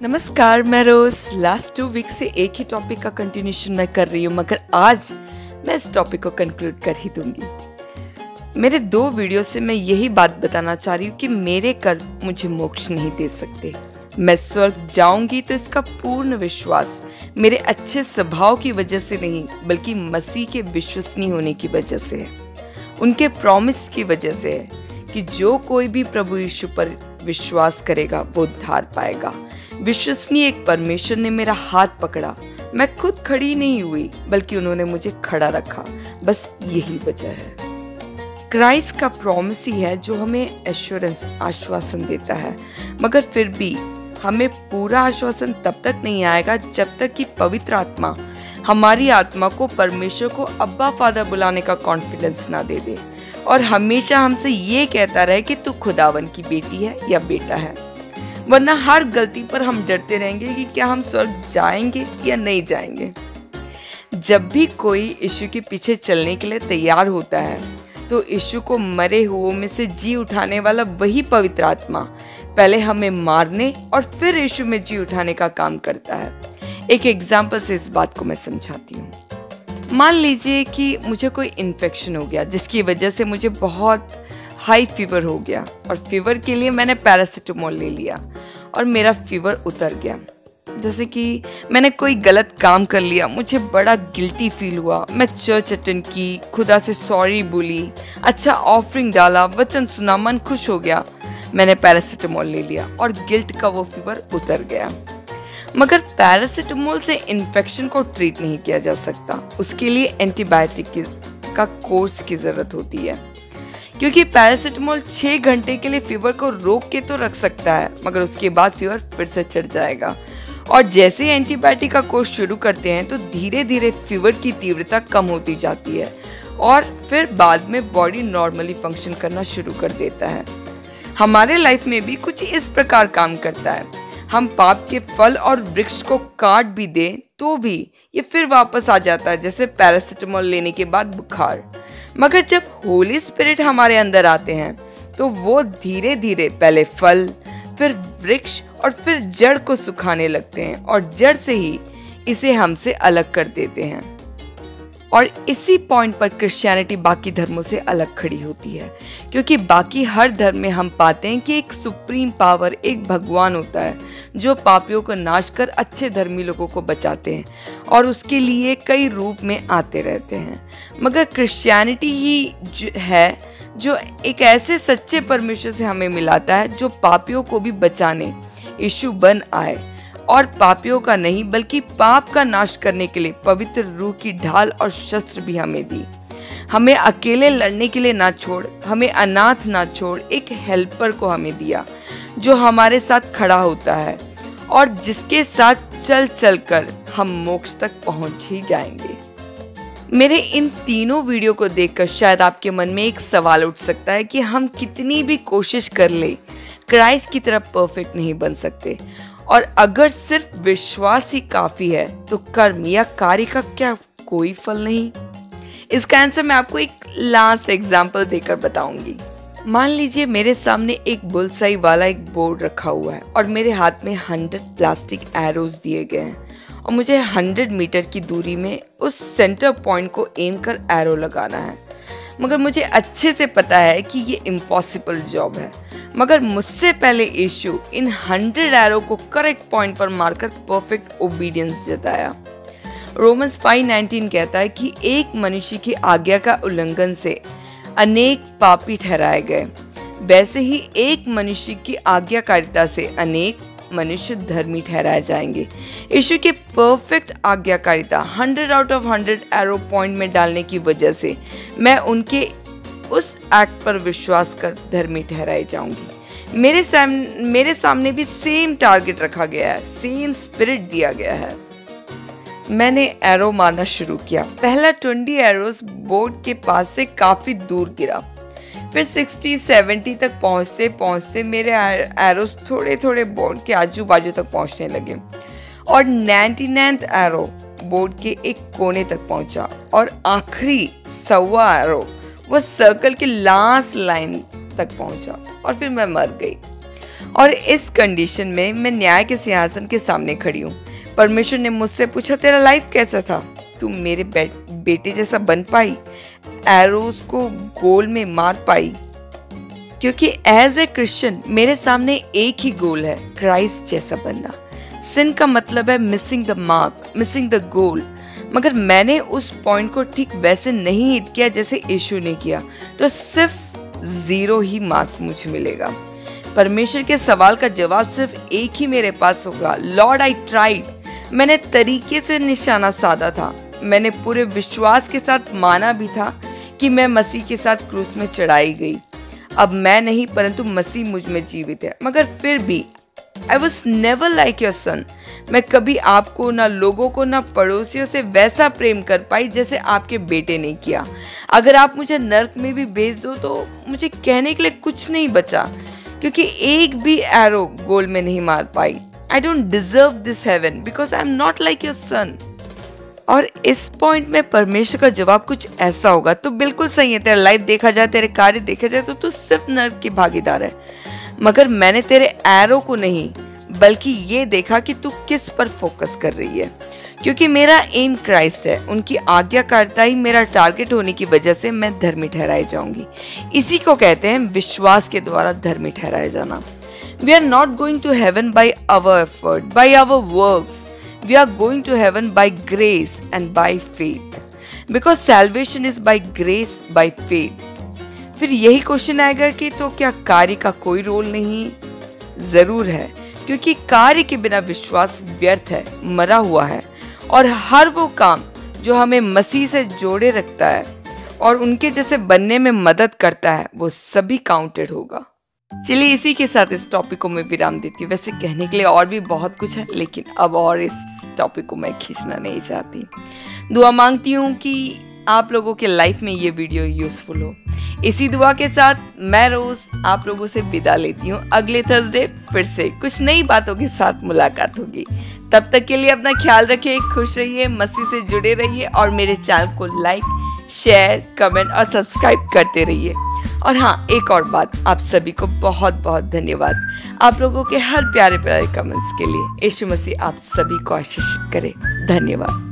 नमस्कार, मैं रोज last two week से एक ही टॉपिक का कंटिन्यूशन मैं कर रही हूँ, मगर आज मैं इस टॉपिक को कंक्लूड कर ही दूँगी। मेरे दो वीडियो से मैं यही बात बताना चाह रही हूँ कि मेरे कर्म मुझे मोक्ष नहीं दे सकते। मैं स्वर्ग जाऊँगी तो इसका पूर्ण विश्वास मेरे अच्छे स्वभाव की वजह से नहीं, बल्कि मसीह के विश्वसनीय होने की वजह से है। उनके प्रॉमिस की वजह से है कि जो कोई भी प्रभु यीशु पर विश्वास करेगा, वो उद्धार पाएगा। विश्वसनीय एक परमेश्वर ने मेरा हाथ पकड़ा। मैं खुद खड़ी नहीं हुई, बल्कि उन्होंने मुझे खड़ा रखा। बस यही वजह है। क्राइस्ट का प्रॉमिस ही है जो हमें एश्योरेंस, आश्वासन देता है। मगर फिर भी हमें पूरा आश्वासन तब तक नहीं आएगा जब तक कि पवित्र आत्मा हमारी आत्मा को परमेश्वर को अब्बा फादर बुलाने का कॉन्फिडेंस ना दे दे। और हमेशा हमसे ये कहता रहे कि तू खुदावन की बेटी है या बेटा है। वरना हर गलती पर हम डरते रहेंगे कि क्या हम स्वर्ग जाएँगे या नहीं जाएँगे। जब भी कोई यीशु के पीछे चलने के लिए तैयार होता है तो यीशु को मरे हुओं में से जी उठाने वाला वही पवित्र आत्मा पहले हमें मारने और फिर यीशु में जी उठाने का काम करता है। एक एग्ज़ाम्पल से इस बात को मैं समझाती हूँ। मान लीजिए कि मुझे कोई इन्फेक्शन हो गया, जिसकी वजह से मुझे बहुत हाई फीवर हो गया और फीवर के लिए मैंने पैरासीटामोल ले लिया और मेरा फीवर उतर गया। जैसे कि मैंने कोई गलत काम कर लिया, मुझे बड़ा गिल्टी फील हुआ। मैं चर्च अटेंड की, खुदा से सॉरी बोली अच्छा ऑफरिंग डाला, वचन सुना, मन खुश हो गया। मैंने पैरासीटामोल ले लिया और गिल्ट का वो फीवर उतर गया। मगर पैरासीटामोल से इन्फेक्शन को ट्रीट नहीं किया जा सकता। उसके लिए एंटीबायोटिक का कोर्स की ज़रूरत होती है। क्योंकि पैरासीटामोल छः घंटे के लिए फीवर को रोक के तो रख सकता है, मगर उसके बाद फीवर फिर से चढ़ जाएगा। और जैसे ही एंटीबायोटिक का कोर्स शुरू करते हैं तो धीरे धीरे फीवर की तीव्रता कम होती जाती है और फिर बाद में बॉडी नॉर्मली फ़ंक्शन करना शुरू कर देता है। हमारे लाइफ में भी कुछ इस प्रकार काम करता है। हम पाप के फल और वृक्ष को काट भी दें तो भी ये फिर वापस आ जाता है, जैसे पैरासीटामोल लेने के बाद बुखार। मगर जब होली स्पिरिट हमारे अंदर आते हैं तो वो धीरे धीरे पहले फल, फिर वृक्ष और फिर जड़ को सुखाने लगते हैं और जड़ से ही इसे हमसे अलग कर देते हैं। और इसी पॉइंट पर क्रिश्चियनिटी बाकी धर्मों से अलग खड़ी होती है, क्योंकि बाकी हर धर्म में हम पाते हैं कि एक सुप्रीम पावर एक भगवान होता है, जो पापियों को नाश कर अच्छे धर्मी लोगों को बचाते हैं और उसके लिए कई रूप में आते रहते हैं। मगर क्रिश्चियनिटी ही है, जो एक ऐसे सच्चे परमेश्वर से हमें मिलाता है, जो पापियों को भी बचाने, यीशु बन आए। और पापियों का नहीं, बल्कि पाप का नाश करने के लिए पवित्र रूह की ढाल और शस्त्र भी हमें दी। हमें अकेले लड़ने के लिए ना छोड़, हमें अनाथ ना छोड़, एक हेल्पर को हमें दिया, जो हमारे साथ खड़ा होता है, और जिसके साथ चल चल कर हम मोक्ष तक पहुँच ही जाएँगे। मेरे इन तीनों वीडियो को देखकर शायद आपके मन में एक सवाल उठ सकता है कि हम कितनी भी कोशिश कर ले, क्राइस्ट की तरह परफेक्ट नहीं बन सकते और अगर सिर्फ़ विश्वास ही काफ़ी है तो कर्म या कार्य का क्या कोई फल नहीं? इसका आंसर मैं आपको एक लास्ट एग्ज़ाम्पल देकर बताऊँगी। मान लीजिए मेरे सामने एक बुलसाई वाला एक बोर्ड रखा हुआ है और मेरे हाथ में हंड्रेड प्लास्टिक एरोज दिए गए हैं और मुझे हंड्रेड मीटर की दूरी में उस सेंटर पॉइंट को एम कर एरो लगाना है। मगर मुझे अच्छे से पता है कि ये इम्पॉसिबल जॉब है। मगर मुझसे पहले यीशु इन हंड्रेड एरो को करेक्ट पॉइंट पर मारकर परफेक्ट ओबीडियंस जताया। रोमन्स 5:19 कहता है कि एक मनुष्य की आज्ञा का उल्लंघन से अनेक पापी ठहराए गए। वैसे ही एक मनुष्य की आज्ञाकारिता से अनेक मनुष्य धर्मी ठहराए जाएँगे। यीशु के परफेक्ट आज्ञाकारिता 100 आउट ऑफ़ 100 एरो पॉइंट में डालने की वजह से मैं उनके उस एक्ट पर विश्वास कर धर्मी ठहराई जाऊँगी। मेरे सामने मेरे सामने भी सेम टारगेट रखा गया है सेम स्पिरिट दिया गया है। मैंने एरो मारना शुरू किया। पहला ट्वेंटी एरोस बोर्ड के पास से काफ़ी दूर गिरा। फिर सिक्सटी सेवेंटी तक पहुँचते पहुँचते मेरे एरोस थोड़े थोड़े बोर्ड के आजू बाजू तक पहुँचने लगे। और नाइन्टी नाइन्थ एरो बोर्ड के एक कोने तक पहुँचा। और आखिरी सवा एरो वो सर्कल के लास्ट लाइन तक पहुँचा। और फिर मैं मर गई। और इस कंडीशन में मैं न्याय के सिंहासन के सामने खड़ी हूँ। परमेश्वर ने मुझसे पूछा, तेरा लाइफ कैसा था? तुम मेरे बेटे जैसा बन पाई एरोज को गोल में मार पाई। क्योंकि एज ए क्रिश्चियन मेरे सामने एक ही गोल है क्राइस्ट जैसा बनना। सिन का मतलब है missing the mark missing the goal मगर मैंने उस पॉइंट को ठीक वैसे नहीं हिट किया जैसे यीशु ने किया। तो सिर्फ़ ज़ीरो ही मार्क मुझे मिलेगा। परमेश्वर के सवाल का जवाब सिर्फ़ एक ही मेरे पास होगा। लॉर्ड आई ट्राइड मैंने तरीके से निशाना साधा था। मैंने पूरे विश्वास के साथ माना भी था कि मैं मसीह के साथ क्रूस में चढ़ाई गई। अब मैं नहीं, परंतु मसीह मुझमें जीवित है। मगर फिर भी I was never like your son मैं कभी आपको ना लोगों को, ना पड़ोसियों से वैसा प्रेम कर पाई जैसे आपके बेटे ने किया। अगर आप मुझे नर्क में भी भेज दो तो मुझे कहने के लिए कुछ नहीं बचा, क्योंकि एक भी एरो गोल में नहीं मार पाई। I don't deserve this heaven because I am not like your son और इस पॉइंट में परमेश्वर का जवाब कुछ ऐसा होगा। तो बिल्कुल सही है, तेरा लाइफ देखा जाए, तेरे कार्य देखे जाए तो तू सिर्फ़ नर्क की भागीदार है। मगर मैंने तेरे एरो को नहीं, बल्कि ये देखा कि तू किस पर फोकस कर रही है। क्योंकि मेरा एम क्राइस्ट है, उनकी आज्ञाकारिता ही मेरा टारगेट होने की वजह से मैं धर्मी ठहराई जाऊँगी। इसी को कहते हैं विश्वास के द्वारा धर्मी ठहराया जाना। We are not going to heaven by our effort by our work we are going to heaven by grace and by faith because salvation is by grace by faith फिर यही क्वेश्चन आएगा कि तो क्या कार्य का कोई रोल नहीं? ज़रूर है, क्योंकि कार्य के बिना विश्वास व्यर्थ है, मरा हुआ है। और हर वो काम जो हमें मसीह से जोड़े रखता है और उनके जैसे बनने में मदद करता है, वो सभी काउंटेड होगा। चलिए इसी के साथ इस टॉपिक को मैं विराम देती हूँ। वैसे कहने के लिए और भी बहुत कुछ है, लेकिन अब और इस टॉपिक को मैं खींचना नहीं चाहती। दुआ मांगती हूँ कि आप लोगों के लाइफ में ये वीडियो यूजफुल हो। इसी दुआ के साथ मैं रोज आप लोगों से विदा लेती हूँ। अगले थर्सडे फिर से कुछ नई बातों के साथ मुलाकात होगी। तब तक के लिए अपना ख्याल रखिए, खुश रहिए, मस्ती से जुड़े रहिए और मेरे चैनल को लाइक शेयर कमेंट और सब्सक्राइब करते रहिए। और हाँ एक और बात आप सभी को बहुत बहुत धन्यवाद। आप लोगों के हर प्यारे प्यारे कमेंट्स के लिए यशु मसीह आप सभी को आशीषित करे। धन्यवाद।